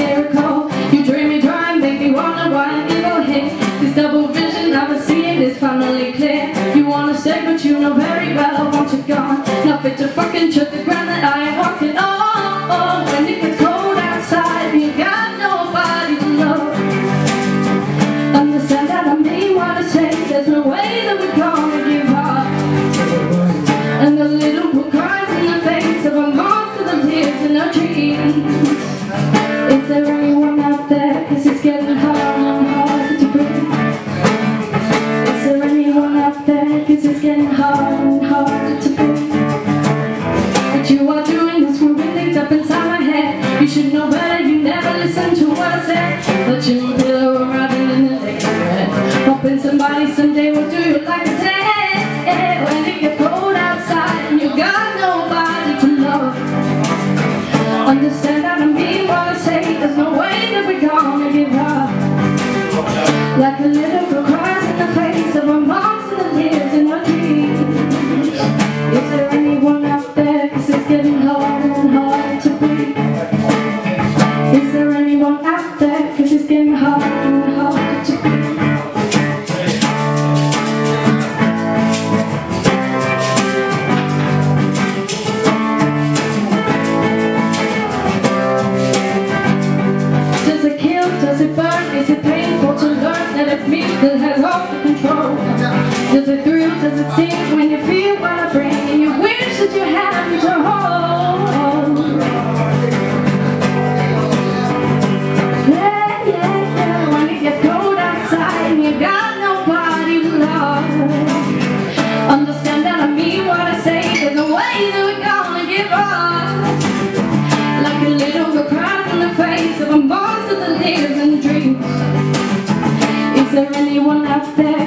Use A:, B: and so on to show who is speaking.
A: miracle. You dream me dry make me wonder why I'm evil here This double vision I've been seeing is finally clear. You wanna stay but you know very well I want you gone. Not fit to fucking trip sunny Sunday, what do you like to say? When it gets cold outside and you got nobody to love. Understand that I mean what I say, there's no way to be gonna give up Like a little that has all the control. Does it thrill, does it sting when you feel what I bring and you wish that you had me to hold? Yeah, yeah, yeah, when it gets cold outside and you got nobody to love. Understand that I mean what Is there anyone out there?